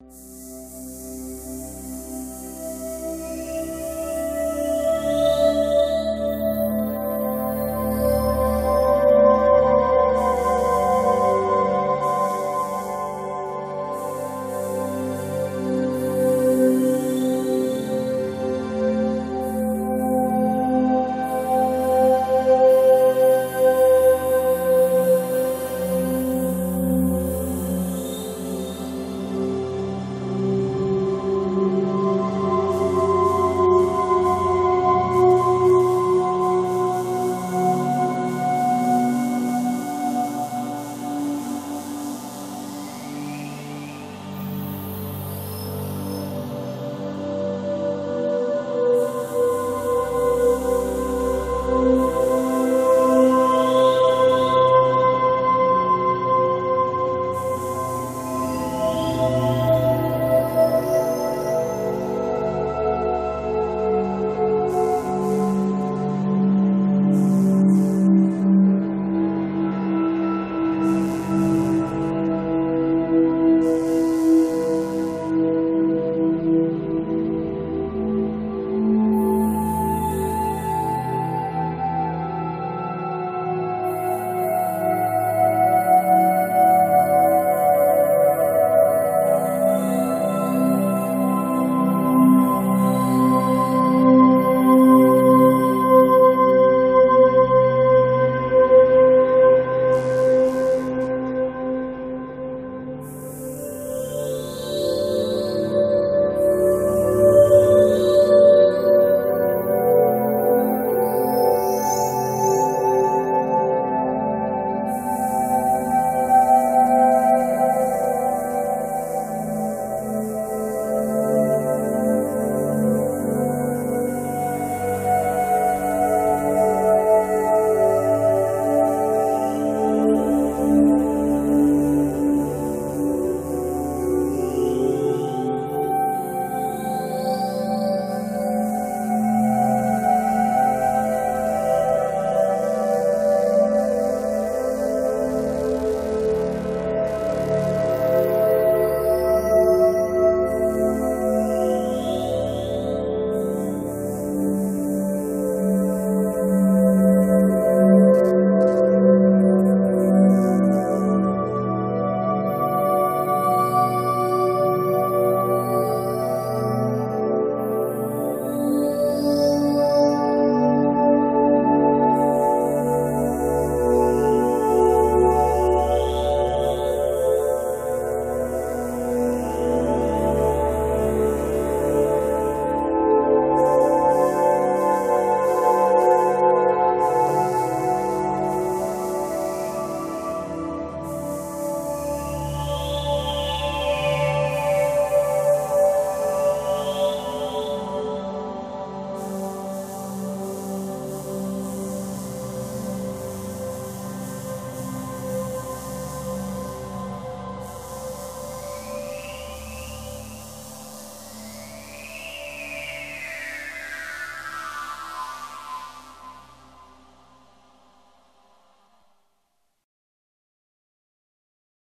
you